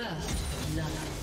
First love.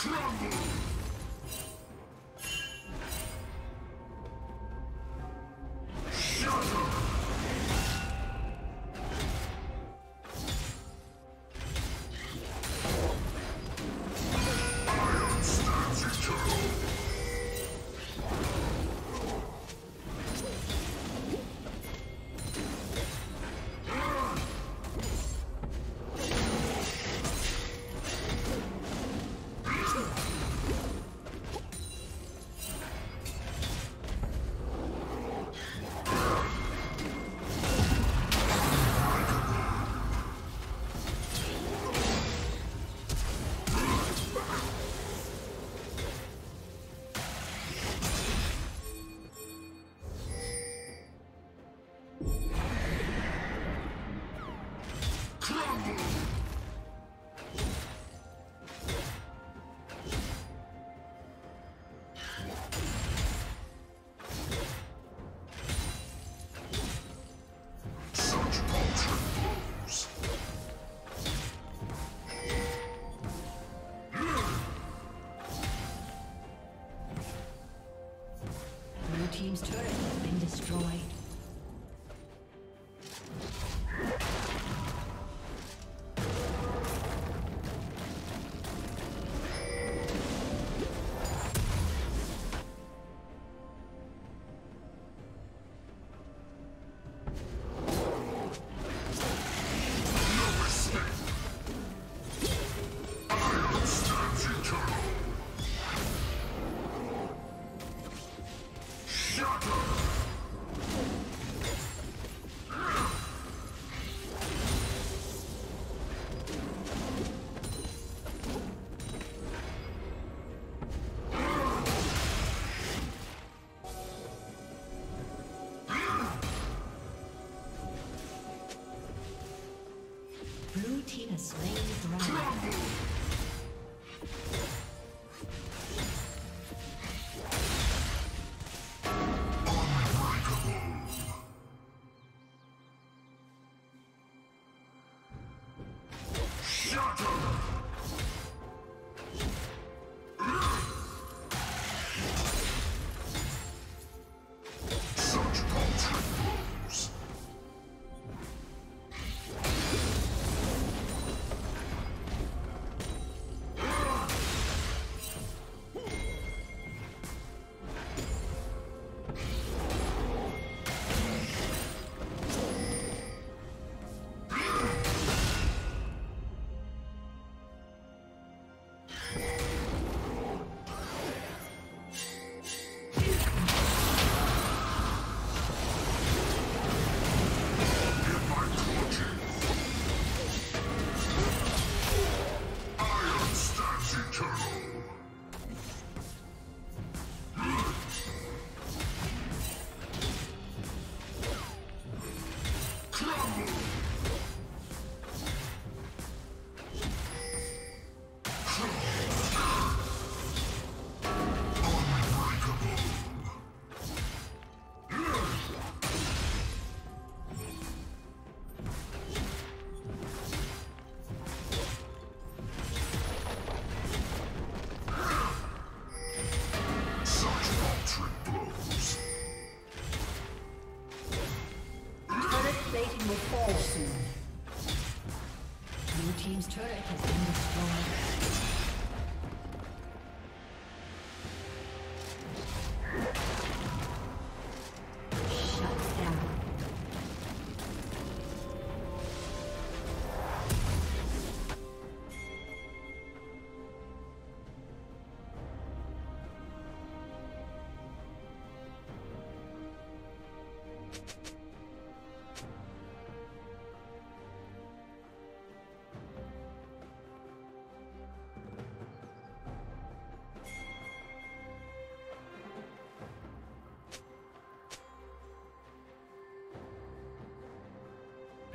Crumble!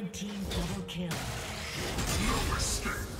Red Team double kill. No escape.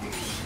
Thank you.